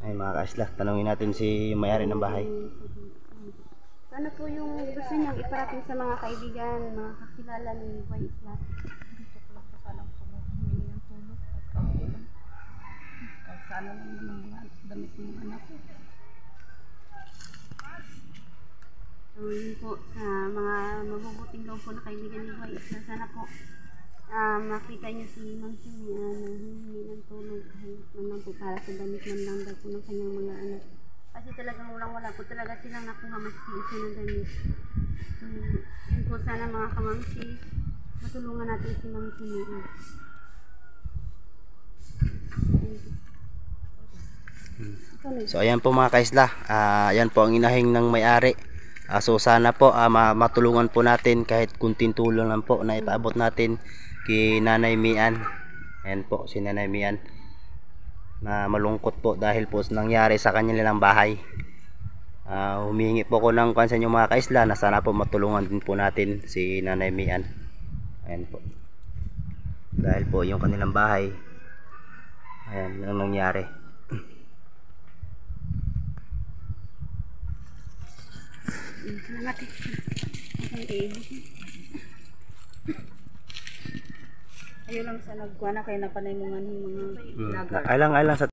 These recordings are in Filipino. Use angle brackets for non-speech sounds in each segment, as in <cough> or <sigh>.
Ay mga kaisla, tanungin natin si may-ari ng bahay. Ano po yung gusto niyang iparating sa mga kaibigan, mga kakilala ni Boy Isla? Sana lang naman mga damit ng anak ko. So yun po sa mga mabubuting loob po na kaibigan ni Boy Isla. Sana po ah, makita niyo si Ma'am Sumi uh, na humingi ng tulong kahit naman po para sa damit man lang daw po ng kanyang mga anak. Kasi talagang walang wala po talaga silang nakuha maski isa na damit. So yun po sana mga kamamsi, matulungan natin si Ma'am Sumi. Ikaw na So ayan po mga kaisla, ah, ayan po ang inahing ng may-ari. Ah, so sana po ah, ma- matulungan po natin kahit kunting tulong lang po na ipaabot natin kay Nanay Mian. Ayan po si Nanay Mian na malungkot po dahil po nangyari sa kanilang bahay. Ah, humingi po ko ng kwan sa inyo mga kaisla na sana po matulungan din po natin si Nanay Mian. Ayan po. Dahil po yung kanilang bahay. Ayan ang nangyari. Salamat eh. Ayaw lang sa nagkuha na kayo na panay mga ano, mga Mm. vlogger. Ailang ailang sa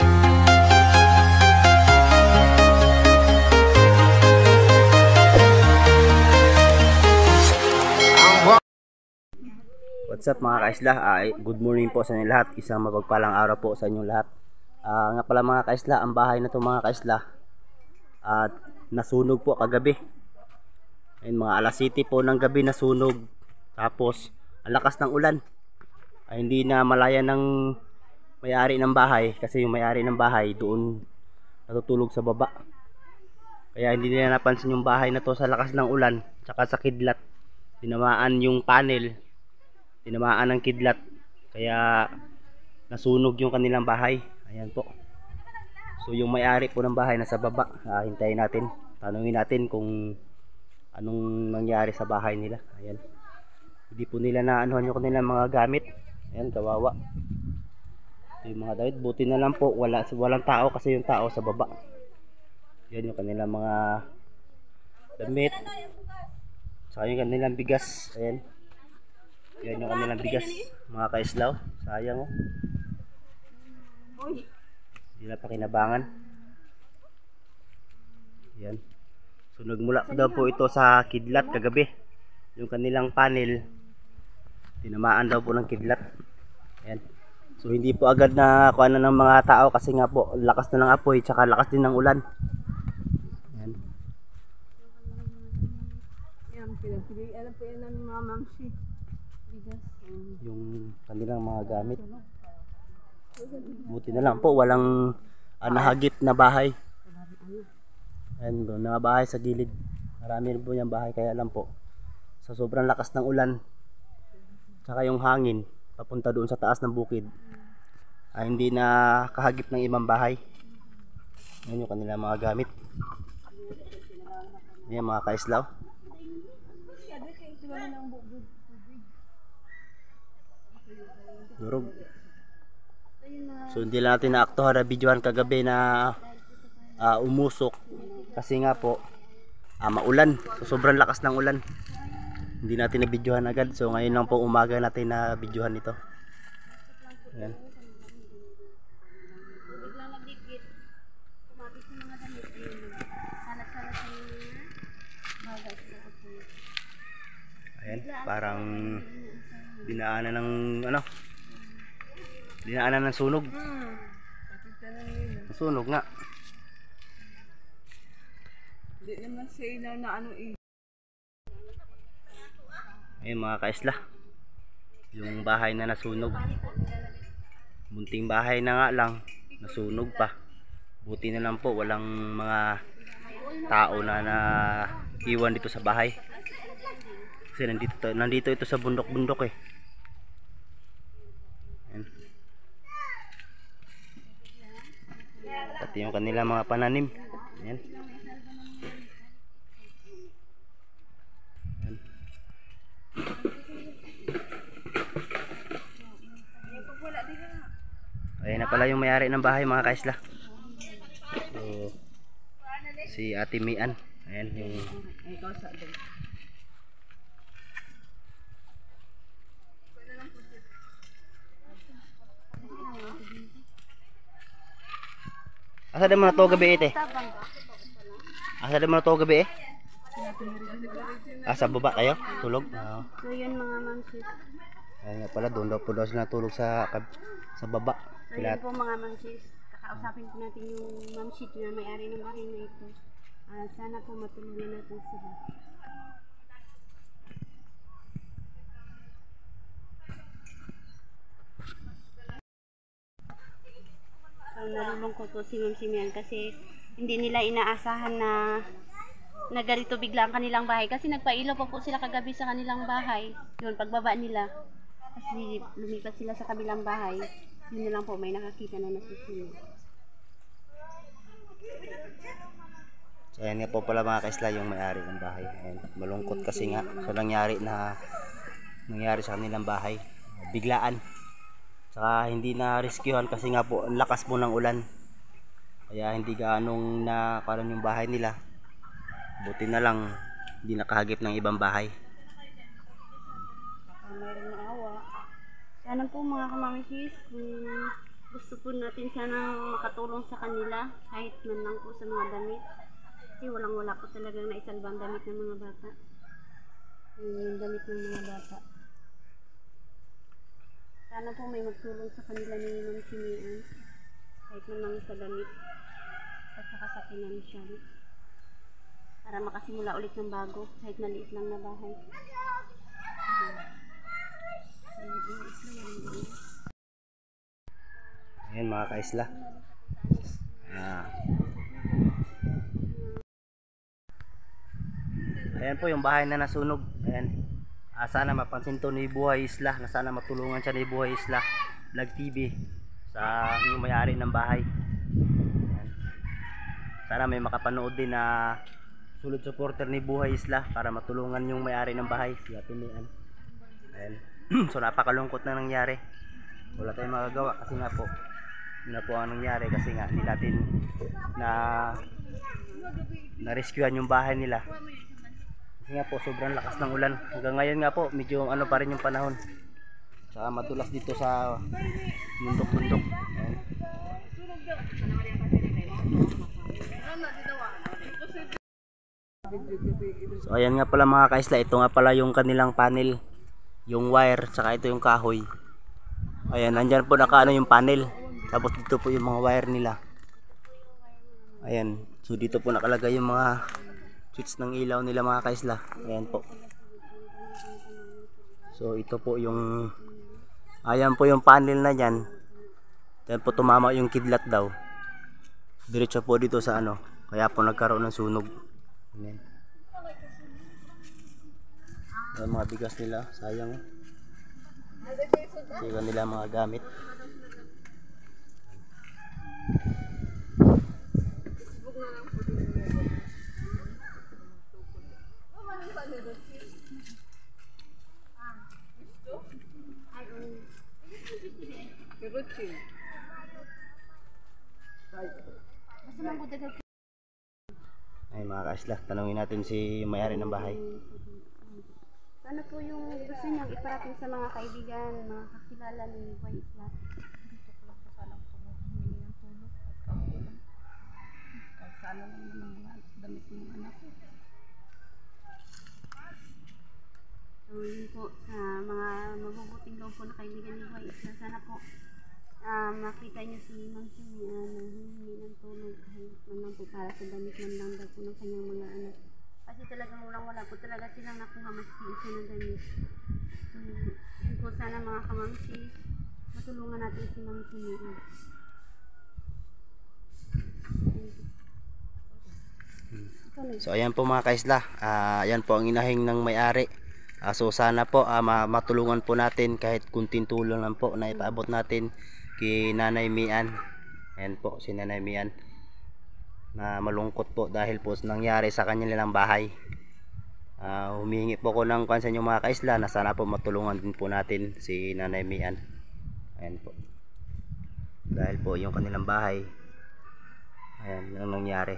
What's up mga kaisla? Ah, good morning po sa inyo lahat. Isang mapagpalang araw po sa inyong lahat. Ah, nga pala mga kaisla, ang bahay na to mga kaisla at nasunog po kagabi. Ayun, mga alas 7 po ng gabi nasunog. Tapos, ang lakas ng ulan. Ay, hindi na malaya ng may-ari ng bahay kasi yung may-ari ng bahay doon natutulog sa baba. Kaya hindi nila napansin yung bahay na to sa lakas ng ulan tsaka sa kidlat. Tinamaan yung panel. Tinamaan ng kidlat. Kaya nasunog yung kanilang bahay. Ayan po. So yung may-ari po ng bahay nasa baba. Ah, hintayin natin. Tanungin natin kung anong nangyari sa bahay nila. Ayan. Hindi po nila na anuhan yung kanilang mga gamit. Ayan, kawawa. Ito yung mga damit. Buti na lang po, wala, walang tao kasi yung tao sa baba. Yan yung kanilang mga damit. Saka yung kanilang bigas. Ayan. Yan yung kanilang bigas. Mga kaislaw. Sayang oh. Hindi na pa kinabangan. Yan. So nagmula daw po ito sa kidlat kagabi. Yung kanilang panel. Tinamaan daw po ng kidlat. Ayan. So hindi po agad na kuha na ng mga tao kasi nga po lakas na ng apoy tsaka lakas din ng ulan. Ayan. Alam po yan ng mga mamsi. Yung kanilang mga gamit. Buti na lang po walang ah, nahagip na bahay. Ayan bro, mga bahay sa gilid. Marami rin po yung bahay kaya lang po. Sa sobrang lakas ng ulan, tsaka yung hangin, papunta doon sa taas ng bukid, ay hindi na kahagip ng ibang bahay. Yan yung kanilang mga gamit. Yan mga kaislaw. Durog. So hindi lang natin naaktuhan na videohan kagabi na ah, umusok kasi nga po ah, maulan. So sobrang lakas ng ulan. Hindi natin na videohan agad. So ngayon lang po umaga natin na videohan ito. Ayan. Ayan, parang dinaanan ng ano? Dinaanan ng sunog. Sunog nga. Hindi naman sa ilaw na ano eh. Ayun mga kaisla. Yung bahay na nasunog. Munting bahay na nga lang. Nasunog pa. Buti na lang po walang mga tao na na iwan dito sa bahay. Kasi nandito, to- nandito ito sa bundok-bundok eh. Ayan. Pati yung kanilang mga pananim. Ayan. Ayan na pala yung may-ari ng bahay mga kaisla. si Ate Mian. Ayan yung. Asa din mo na to gabi ite? Asa din mo na to gabi eh? Ah, sa baba kayo? Tulog? Ah. So yun mga ma'am sis. Ayun nga pala, doon daw po daw sila tulog sa sa baba. So yun po mga ma'am sis. Kakausapin po natin yung sheet na may-ari ng bahay na ito. Ah, sana po matulungan natin sila. So, nalulungkot po si Ma'am Simian kasi hindi nila inaasahan na na ganito bigla ang kanilang bahay kasi nagpailaw pa po sila kagabi sa kanilang bahay yun pagbaba nila kasi lumipat sila sa kabilang bahay yun na lang po may nakakita na nasusunod so ayan nga po pala mga kaisla yung may-ari ng bahay. Ayan, malungkot kasi nga sa nangyari na nangyari sa kanilang bahay. Biglaan. Saka hindi na rescuehan kasi nga po lakas po ng ulan. Kaya hindi ganong na yung bahay nila. Buti na lang hindi nakahagip ng ibang bahay. baka mayroong maawa sana po mga kung gusto po natin sana makatulong sa kanila kahit man lang po sa mga damit. Kasi walang wala po talagang naisalbang damit ng mga bata. Yun yung damit ng mga bata. Sana po may magtulong sa kanila ni Ma'am Simian kahit man lang sa damit at saka sa financial para makasimula ulit ng bago kahit maliit lang na bahay Ayan mga kaisla. Ah. Ayan po yung bahay na nasunog. Ayan. Ah, sana mapansin to ni Buhay Isla na sana matulungan siya ni Buhay Isla Vlog TV sa yung may-ari ng bahay. Ayan. Sana may makapanood din na sulod supporter ni Buhay Isla para matulungan yung may-ari ng bahay si Ate Mian. Ayan. <clears throat> so napakalungkot na nangyari. Wala tayong magagawa kasi nga po na po ang nangyari kasi nga hindi natin na na-rescuean yung bahay nila. Kasi nga po sobrang lakas ng ulan. Hanggang ngayon nga po medyo ano pa rin yung panahon. Saka madulas dito sa mundok-mundok. So ayan nga pala mga kaisla, ito nga pala yung kanilang panel, yung wire, saka ito yung kahoy. Ayan, nandyan po nakaano yung panel. Tapos dito po yung mga wire nila. Ayan, so dito po nakalagay yung mga switch ng ilaw nila mga kaisla. Ayan po. So ito po yung ayan po yung panel na yan. Ayan po tumama yung kidlat daw. Diretso po dito sa ano. Kaya po nagkaroon ng sunog. Ayan. Ayan mga bigas nila. Sayang. Hindi nila mga gamit. Magbudagal Ay mga kaisla, tanungin natin si may-ari ng bahay. Ano po yung gusto niyang iparating sa mga kaibigan, mga kakilala ni Boy Isla? Gusto ko lang po sanang humingi ng tulong kahit kaunti. Kahit sana lang naman ng mga damit ng anak ko. So, yun po sa mga mabubuting loob po na kaibigan ni Boy Isla. Sana po ah, makita niyo si Ma'am Sumi uh, na humingi ng tulong kahit man lang po para sa damit man lang daw po ng kanyang mga anak. Kasi talagang walang wala po talaga silang nakuha maski isa na damit. So, yun po sana mga kamamsi, matulungan natin si Ma'am Sumi. Ikaw na So ayan po mga kaisla, Ah, ayan po ang inahing ng may-ari. Ah, so sana po ma- matulungan po natin kahit kunting tulong lang po na ipaabot natin kay Nanay Mian. Ayan po si Nanay Mian na malungkot po dahil po nangyari sa kanilang bahay. Ah, humingi po ko ng kwan sa inyo mga kaisla na sana po matulungan din po natin si Nanay Mian. Ayan po. Dahil po yung kanilang bahay Ayan, ang nangyari.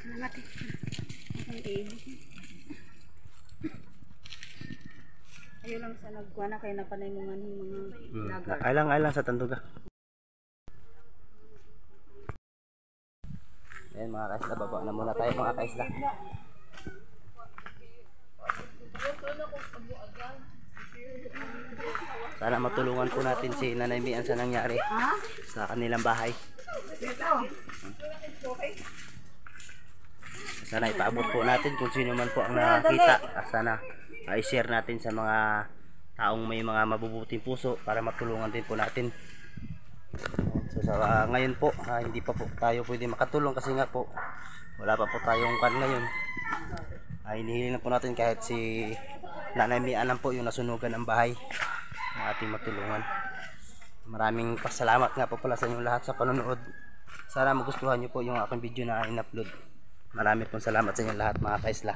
Salamat eh. Ayun lang sa nagkuha na kayo napanay mo nga ng mga Hmm. lagar. Ailang ailang sa tanduga. Ayan mga kaisla, baba na muna tayo mga kaisla. Sana matulungan po natin si Nanay Mian sa nangyari sa kanilang bahay. Sana ipaabot po natin kung sino man po ang nakakita. Ah, Sana ah, i-share natin sa mga taong may mga mabubuting puso para matulungan din po natin. So sa ah, ngayon po, ah, hindi pa po tayo pwede makatulong kasi nga po wala pa po tayong kan ngayon. Ay hinihiling na po natin kahit si Nanay Mian lang po yung nasunugan ng bahay ng ating matulungan. Maraming pasalamat nga po pala sa inyong lahat sa panonood. Sana magustuhan niyo po yung aking video na in-upload. Marami pong salamat sa inyong lahat mga kaisla.